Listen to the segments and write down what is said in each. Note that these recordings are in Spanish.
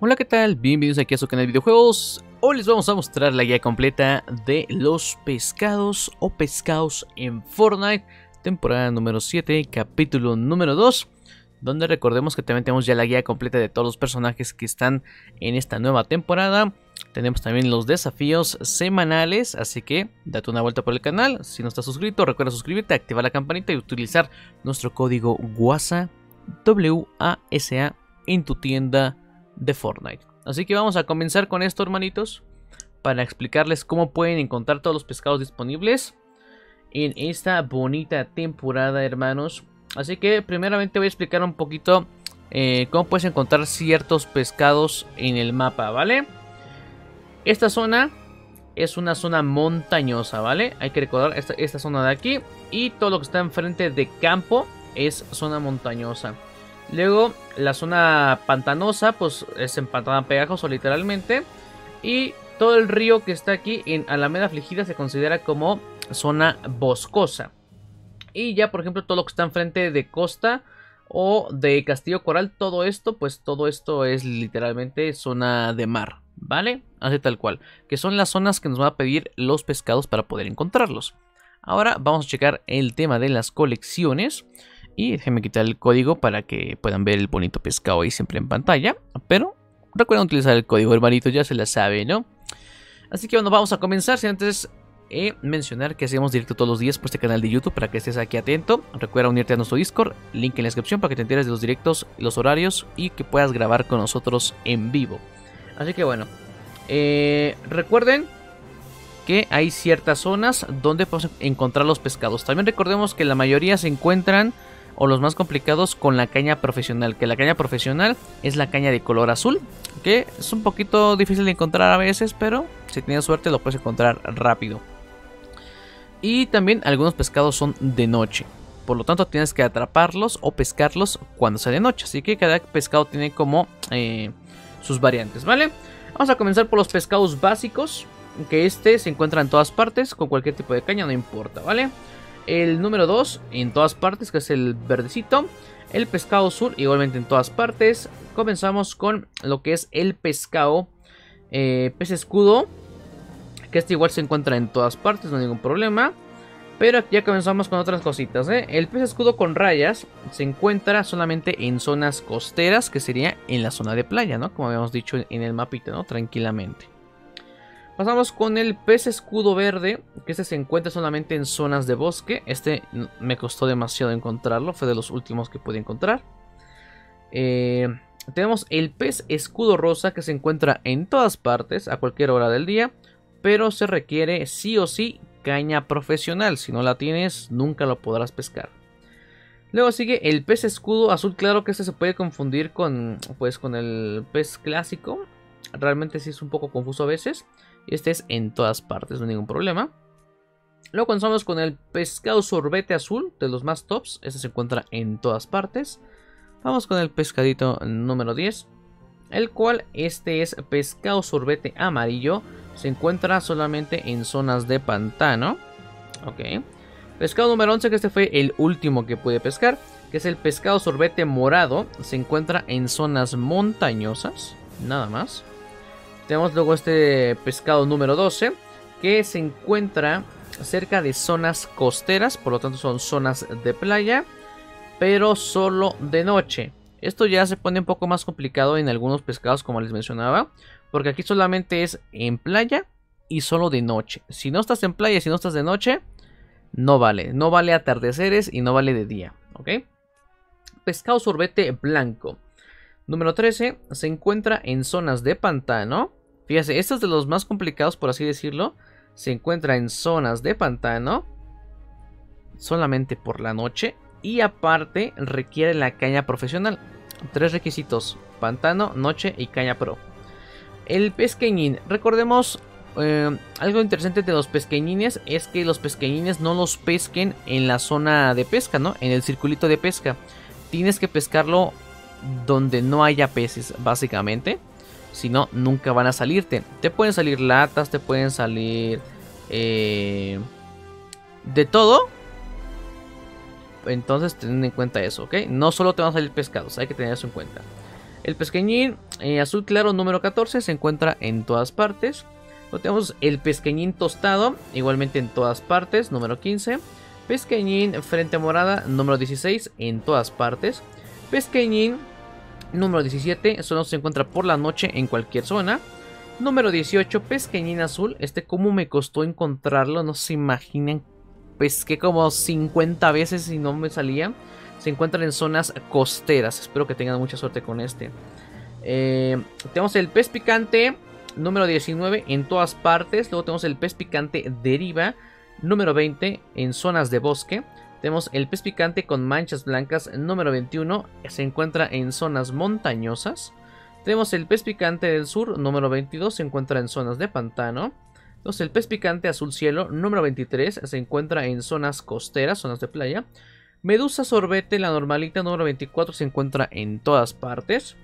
Hola, ¿qué tal? Bienvenidos aquí a su canal de videojuegos. Hoy les vamos a mostrar la guía completa de los pescados o pescados en Fortnite, temporada número 7, capítulo número 2, donde recordemos que también tenemos ya la guía completa de todos los personajes que están en esta nueva temporada. Tenemos también los desafíos semanales, así que date una vuelta por el canal. Si no estás suscrito, recuerda suscribirte, activar la campanita y utilizar nuestro código WASA, W-A-S-A, en tu tienda de Fortnite. Así que vamos a comenzar con esto, hermanitos, para explicarles cómo pueden encontrar todos los pescados disponibles en esta bonita temporada, hermanos. Así que primeramente voy a explicar un poquito eh, cómo puedes encontrar ciertos pescados en el mapa, ¿vale? Esta zona es una zona montañosa, ¿vale? Hay que recordar esta, esta zona de aquí y todo lo que está enfrente de campo es zona montañosa. Luego, la zona pantanosa, pues es en pantano pegajoso literalmente. Y todo el río que está aquí en Alameda Afligida se considera como zona boscosa. Y ya, por ejemplo, todo lo que está enfrente de costa o de Castillo Coral, todo esto, pues todo esto es literalmente zona de mar, ¿vale? Así tal cual. Que son las zonas que nos van a pedir los pescados para poder encontrarlos. Ahora vamos a checar el tema de las colecciones. Y déjenme quitar el código para que puedan ver el bonito pescado ahí siempre en pantalla. Pero recuerden utilizar el código, hermanito, ya se la sabe, ¿no? Así que bueno, vamos a comenzar. Si antes eh, mencionar que hacemos directo todos los días por este canal de YouTube para que estés aquí atento. Recuerda unirte a nuestro Discord, link en la descripción para que te enteres de los directos, los horarios y que puedas grabar con nosotros en vivo. Así que bueno, eh, recuerden que hay ciertas zonas donde podemos encontrar los pescados. También recordemos que la mayoría se encuentran o los más complicados con la caña profesional, que la caña profesional es la caña de color azul, que es un poquito difícil de encontrar a veces, pero si tienes suerte lo puedes encontrar rápido. Y también algunos pescados son de noche, por lo tanto tienes que atraparlos o pescarlos cuando sea de noche, así que cada pescado tiene como eh, sus variantes, ¿vale? Vamos a comenzar por los pescados básicos, que este se encuentra en todas partes, con cualquier tipo de caña, no importa, ¿vale? El número 2 en todas partes, que es el verdecito. El pescado sur igualmente en todas partes. Comenzamos con lo que es el pescado eh, pez escudo. Que este igual se encuentra en todas partes, no hay ningún problema. Pero ya comenzamos con otras cositas. ¿eh? El pez escudo con rayas se encuentra solamente en zonas costeras, que sería en la zona de playa, ¿no? Como habíamos dicho en el mapita, ¿no? Tranquilamente. Pasamos con el pez escudo verde, que este se encuentra solamente en zonas de bosque. Este me costó demasiado encontrarlo, fue de los últimos que pude encontrar. Eh, tenemos el pez escudo rosa, que se encuentra en todas partes, a cualquier hora del día. Pero se requiere sí o sí caña profesional. Si no la tienes, nunca lo podrás pescar. Luego sigue el pez escudo azul claro, que este se puede confundir con, pues, con el pez clásico. Realmente sí es un poco confuso a veces. Este es en todas partes, no hay ningún problema. Luego comenzamos con el pescado sorbete azul, de los más tops. Este se encuentra en todas partes. Vamos con el pescadito número 10. El cual este es pescado sorbete amarillo. Se encuentra solamente en zonas de pantano. Ok. Pescado número 11, que este fue el último que pude pescar. Que es el pescado sorbete morado. Se encuentra en zonas montañosas. Nada más. Tenemos luego este pescado número 12 que se encuentra cerca de zonas costeras, por lo tanto son zonas de playa, pero solo de noche. Esto ya se pone un poco más complicado en algunos pescados como les mencionaba, porque aquí solamente es en playa y solo de noche. Si no estás en playa, si no estás de noche, no vale. No vale atardeceres y no vale de día, ¿ok? Pescado sorbete blanco. Número 13 se encuentra en zonas de pantano. Fíjese, este es de los más complicados, por así decirlo. Se encuentra en zonas de pantano. Solamente por la noche. Y aparte requiere la caña profesional. Tres requisitos. Pantano, noche y caña pro. El pesqueñín. Recordemos eh, algo interesante de los pesqueñines es que los pesqueñines no los pesquen en la zona de pesca, ¿no? En el circulito de pesca. Tienes que pescarlo donde no haya peces, básicamente. Si no, nunca van a salirte. Te pueden salir latas, te pueden salir... Eh, de todo. Entonces ten en cuenta eso, ¿ok? No solo te van a salir pescados, hay que tener eso en cuenta. El pesqueñín Eh, azul claro número 14 se encuentra en todas partes. Luego tenemos el pesqueñín tostado, igualmente en todas partes, número 15. Pesqueñín frente morada, número 16, en todas partes. Pesqueñín número 17, solo se encuentra por la noche en cualquier zona. Número 18, pesqueñín azul. Este cómo me costó encontrarlo, no se imaginan. Pesqué como 50 veces y no me salía. Se encuentran en zonas costeras. Espero que tengan mucha suerte con este. Eh, tenemos el pez picante número 19 en todas partes. Luego tenemos el pez picante deriva número 20 en zonas de bosque. Tenemos el pez picante con manchas blancas número 21. Se encuentra en zonas montañosas. Tenemos el pez picante del sur número 22. Se encuentra en zonas de pantano. Entonces el pez picante azul cielo número 23 se encuentra en zonas costeras, zonas de playa. Medusa sorbete, la normalita número 24 se encuentra en todas partes.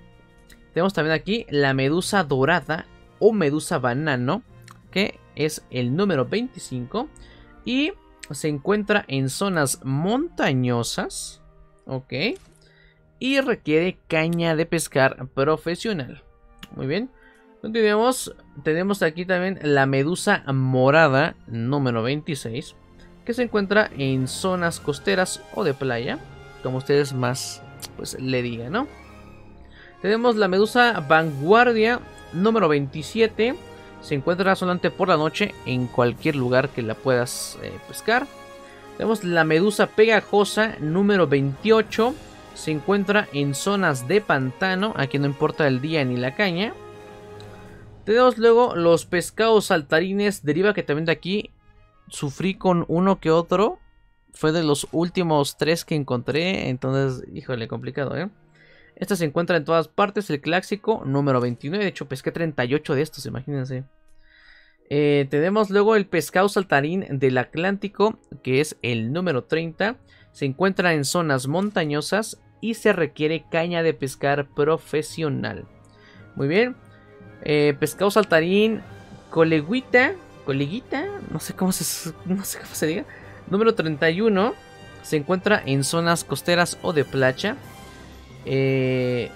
Tenemos también aquí la medusa dorada o medusa banano, que es el número 25. Y se encuentra en zonas montañosas. Ok. Y requiere caña de pescar profesional. Muy bien. Continuemos. Tenemos aquí también la medusa morada número 26. Que se encuentra en zonas costeras o de playa. Como ustedes más pues le digan, ¿no? Tenemos la medusa vanguardia número 27. Se encuentra solamente por la noche en cualquier lugar que la puedas eh, pescar. Tenemos la medusa pegajosa número 28. Se encuentra en zonas de pantano. Aquí no importa el día ni la caña. Tenemos luego los pescados saltarines. Deriva que también de aquí sufrí con uno que otro. Fue de los últimos tres que encontré. Entonces, híjole, complicado, ¿eh? Este se encuentra en todas partes, el clásico número 29. De hecho, pesqué 38 de estos, imagínense. Eh, tenemos luego el pescado saltarín del Atlántico, que es el número 30. Se encuentra en zonas montañosas y se requiere caña de pescar profesional. Muy bien. Eh, pescado saltarín coleguita, coleguita, no sé cómo se, no sé cómo se diga. Número 31. Se encuentra en zonas costeras o de playa. Eh,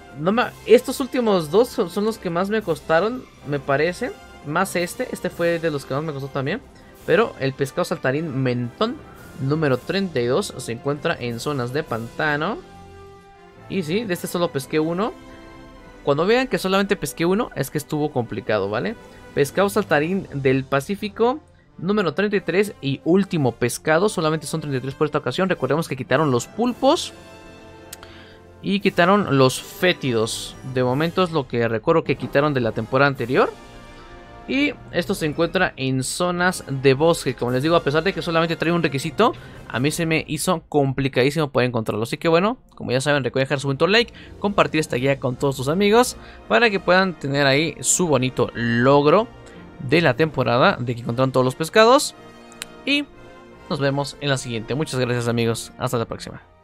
estos últimos dos son, los que más me costaron, me parece. Más este, este fue de los que más me costó también. Pero el pescado saltarín mentón número 32 se encuentra en zonas de pantano. Y sí, de este solo pesqué uno. Cuando vean que solamente pesqué uno, es que estuvo complicado, ¿vale? Pescado saltarín del Pacífico número 33 y último pescado. Solamente son 33 por esta ocasión. Recordemos que quitaron los pulpos. Y quitaron los fétidos. De momento es lo que recuerdo que quitaron de la temporada anterior. Y esto se encuentra en zonas de bosque. Como les digo, a pesar de que solamente trae un requisito, a mí se me hizo complicadísimo poder encontrarlo. Así que bueno, como ya saben, recuerden dejar su bonito like, compartir esta guía con todos sus amigos para que puedan tener ahí su bonito logro de la temporada de que encontraron todos los pescados. Y nos vemos en la siguiente. Muchas gracias amigos. Hasta la próxima.